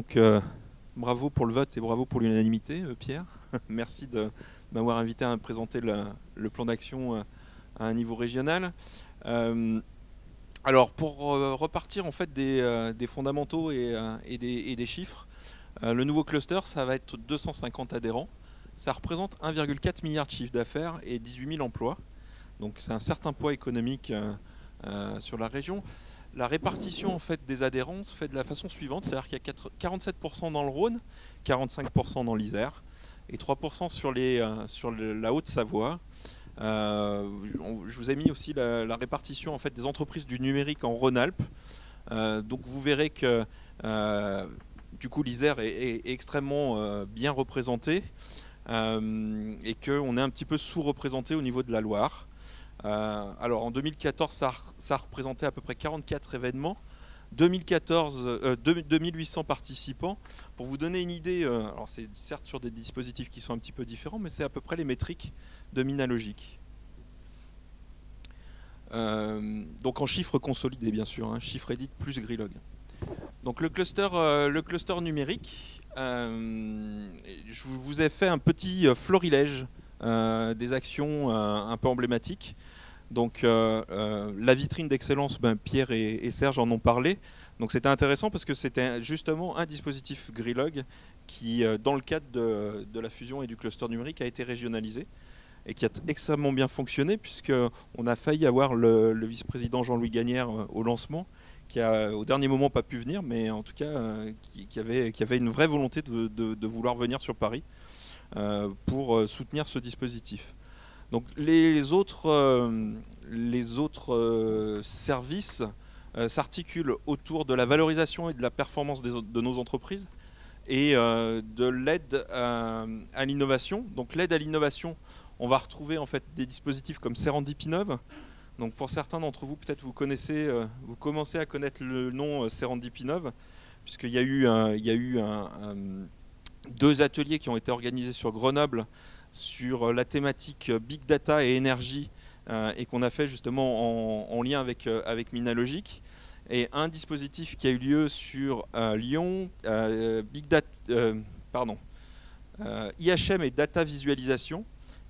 Donc bravo pour le vote et bravo pour l'unanimité, Pierre. Merci de m'avoir invité à présenter le, plan d'action à un niveau régional. alors pour repartir en fait des, fondamentaux et, des, chiffres, le nouveau cluster, ça va être 250 adhérents. Ça représente 1,4 milliard de chiffre d'affaires et 18 000 emplois. Donc c'est un certain poids économique euh, euh, sur la région. La répartition en fait des adhérents se fait de la façon suivante, c'est-à-dire qu'il y a 47% dans le Rhône, 45% dans l'Isère et 3% sur, euh, sur la Haute-Savoie. je vous ai mis aussi la, répartition en fait des entreprises du numérique en Rhône-Alpes. donc vous verrez que du coup l'Isère est, extrêmement bien représentée et qu'on est un petit peu sous-représenté au niveau de la Loire. Euh, alors en 2014, ça, représentait à peu près 44 événements. 2014, 2800 participants. Pour vous donner une idée, euh, alors c'est certes sur des dispositifs qui sont un petit peu différents, mais c'est à peu près les métriques de Minalogique. Euh, donc en chiffres consolidés bien sûr, hein, chiffre edit plus Grilog. Donc le cluster, le cluster numérique, je vous ai fait un petit florilège des actions un peu emblématiques. Donc euh, euh, la vitrine d'excellence, ben, Pierre et, Serge en ont parlé. Donc c'était intéressant parce que c'était justement un dispositif Grilog qui, euh, dans le cadre de, la fusion et du cluster numérique, a été régionalisé et qui a extrêmement bien fonctionné puisqu'on a failli avoir le, vice-président Jean-Louis Gagnère au lancement qui a au dernier moment pas pu venir, mais en tout cas qui, avait, une vraie volonté de vouloir venir sur Paris pour soutenir ce dispositif. Donc les autres, euh, les autres euh, services euh, s'articulent autour de la valorisation et de la performance de nos entreprises et de l'aide à, l'innovation. Donc l'aide à l'innovation, on va retrouver en fait des dispositifs comme Serendipinov. Donc pour certains d'entre vous, peut-être vous connaissez, vous commencez à connaître le nom Serendipinov, puisqu'il y a eu, il y a eu deux ateliers qui ont été organisés sur Grenoble sur euh, la thématique euh, Big Data et énergie euh, et qu'on a fait justement en, lien avec, Minalogic. Et un dispositif qui a eu lieu sur Lyon, Big Data, pardon, IHM et Data Visualisation,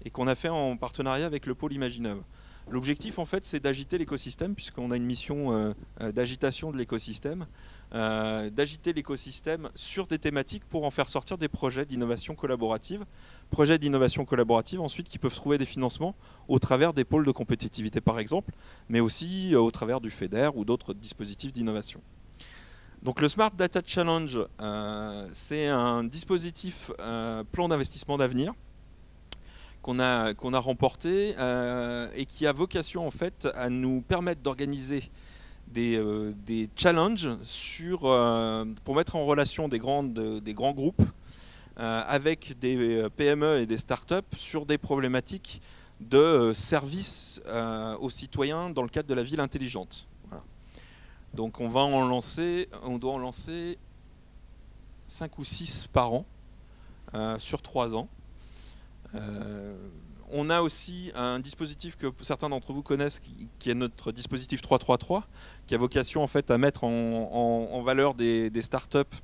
et qu'on a fait en partenariat avec le pôle Imaginov. L'objectif, en fait, c'est d'agiter l'écosystème, puisqu'on a une mission d'agitation de l'écosystème, euh, d'agiter l'écosystème sur des thématiques pour en faire sortir des projets d'innovation collaborative. Projets d'innovation collaborative ensuite qui peuvent trouver des financements au travers des pôles de compétitivité par exemple, mais aussi euh, au travers du FEDER ou d'autres dispositifs d'innovation. Donc le Smart Data Challenge, euh, c'est un dispositif plan d'investissement d'avenir qu'on a, qu'on a remporté et qui a vocation en fait à nous permettre d'organiser euh, des, challenges sur, euh, pour mettre en relation des, grandes, des grands groupes euh, avec des PME et des startups sur des problématiques de services aux citoyens dans le cadre de la ville intelligente. Donc on va en lancer, on doit en lancer 5 ou 6 par an sur 3 ans on a aussi un dispositif que certains d'entre vous connaissent, qui, est notre dispositif 333, qui a vocation en fait à mettre en, valeur des, startups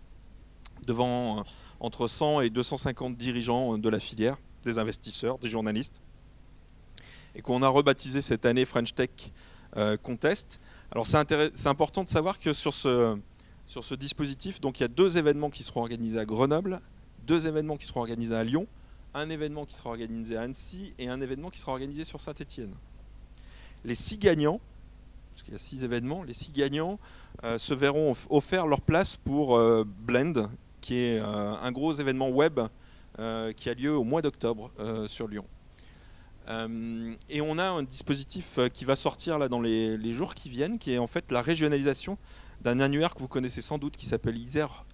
devant euh, entre 100 et 250 dirigeants de la filière, des investisseurs, des journalistes, et qu'on a rebaptisé cette année French Tech euh, Contest. Alors c'est important de savoir que sur ce, sur ce dispositif, donc il y a deux événements qui seront organisés à Grenoble, deux événements qui seront organisés à Lyon, un événement qui sera organisé à Annecy et un événement qui sera organisé sur Saint-Étienne. Les six gagnants, parce qu'il y a six événements, les six gagnants euh, se verront offrir leur place pour euh, Blend, qui est euh, un gros événement web qui a lieu au mois d'octobre sur Lyon. et on a un dispositif qui va sortir dans les, jours qui viennent, qui est en fait la régionalisation d'un annuaire que vous connaissez sans doute qui s'appelle Isère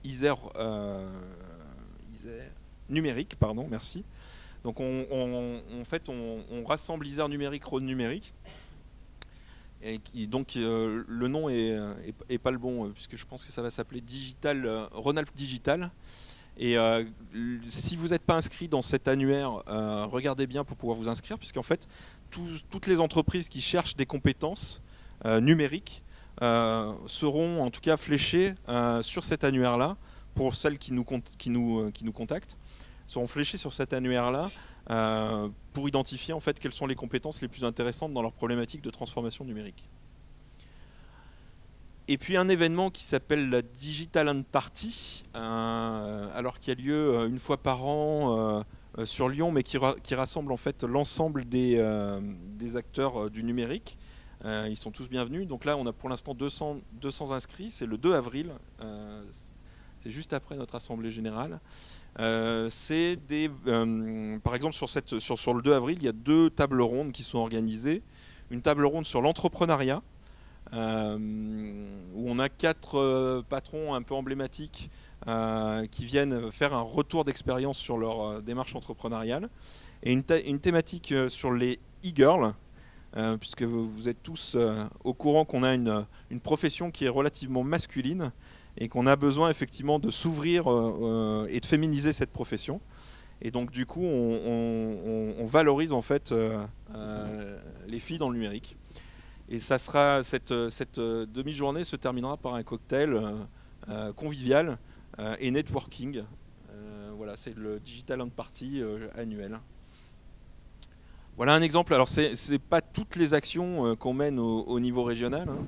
numérique, pardon, merci. Donc on, fait, on, rassemble Isère numérique, Rhône numérique. Et donc euh, le nom est, pas le bon, euh, puisque je pense que ça va s'appeler Digital, euh, Rhône-Alpes Digital. Et si vous n'êtes pas inscrit dans cet annuaire, regardez bien pour pouvoir vous inscrire, puisqu'en fait, toutes les entreprises qui cherchent des compétences numériques seront en tout cas fléchées sur cet annuaire-là pour celles qui nous, qui nous, qui nous contactent, seront fléchées sur cet annuaire-là pour identifier en fait quelles sont les compétences les plus intéressantes dans leur problématique de transformation numérique. Et puis un événement qui s'appelle la Digital Land Party, alors qui a lieu une fois par an sur Lyon, mais qui, qui rassemble en fait l'ensemble des, des, acteurs du numérique. ils sont tous bienvenus. Donc là, on a pour l'instant 200, 200 inscrits. C'est le 2 avril. C'est juste après notre assemblée générale. c'est des, par exemple, sur, le 2 avril, il y a deux tables rondes qui sont organisées. Une table ronde sur l'entrepreneuriat, euh, où on a quatre euh, patrons un peu emblématiques euh, qui viennent faire un retour d'expérience sur leur démarche entrepreneuriale, et une, thématique sur les e-girls, puisque vous, êtes tous au courant qu'on a une, profession qui est relativement masculine et qu'on a besoin effectivement de s'ouvrir et de féminiser cette profession. Et donc du coup, on, valorise en fait les filles dans le numérique. Et ça sera cette, euh, euh, demi-journée se terminera par un cocktail euh, convivial et networking. voilà, c'est le Digital Land Party annuel. Voilà un exemple. Alors, c'est n'est pas toutes les actions qu'on mène au, niveau régional. Hein.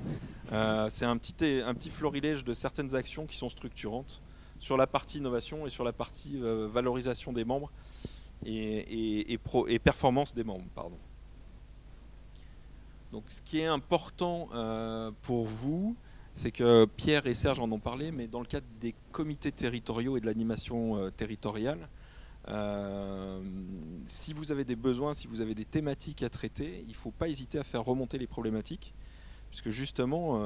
C'est un petit, florilège de certaines actions qui sont structurantes sur la partie innovation et sur la partie valorisation des membres et, performance des membres. Donc, ce qui est important euh, pour vous, c'est que Pierre et Serge en ont parlé, mais dans le cadre des comités territoriaux et de l'animation euh, territoriale, euh, si vous avez des besoins, si vous avez des thématiques à traiter, il ne faut pas hésiter à faire remonter les problématiques, puisque justement,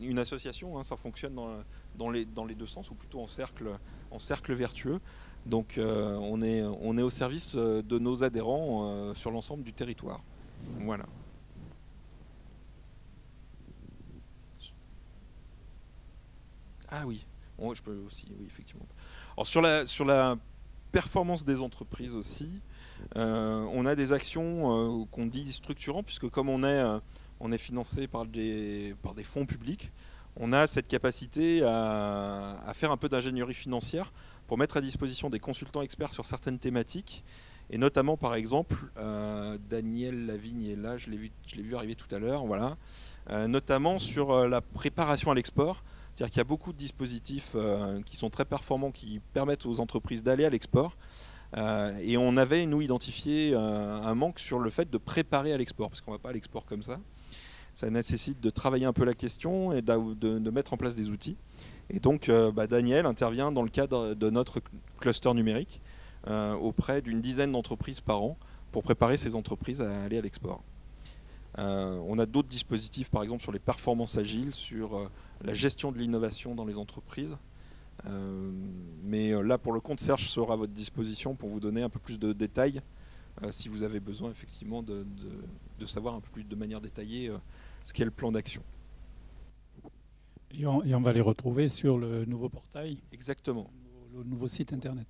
une association, hein, ça fonctionne dans, les, deux sens, ou plutôt en cercle, vertueux. Donc on, est, on est au service de nos adhérents sur l'ensemble du territoire. Voilà. Ah oui, je peux aussi, oui, effectivement. Alors sur la, performance des entreprises aussi, euh, on a des actions euh, qu'on dit structurantes, puisque comme on est, euh, on est financé par des, fonds publics, on a cette capacité à, faire un peu d'ingénierie financière pour mettre à disposition des consultants experts sur certaines thématiques. Et notamment, par exemple, Daniel Lavigne est là, je l'ai vu, arriver tout à l'heure, voilà. notamment sur la préparation à l'export. C'est-à-dire qu'il y a beaucoup de dispositifs euh, qui sont très performants, qui permettent aux entreprises d'aller à l'export. Euh, et on avait, nous, identifié euh, un manque sur le fait de préparer à l'export, parce qu'on ne va pas à l'export comme ça. Ça nécessite de travailler un peu la question et de, mettre en place des outils. Et donc, bah, Daniel intervient dans le cadre de notre cluster numérique auprès d'une dizaine d'entreprises par an pour préparer ces entreprises à aller à l'export. on a d'autres dispositifs, par exemple sur les performances agiles, sur la gestion de l'innovation dans les entreprises. Euh, mais euh, là, pour le compte, Serge sera à votre disposition pour vous donner un peu plus de détails euh, si vous avez besoin effectivement de, savoir un peu plus de manière détaillée ce qu'est le plan d'action. Et on, va les retrouver sur le nouveau portail. Exactement. Le, nouveau site internet.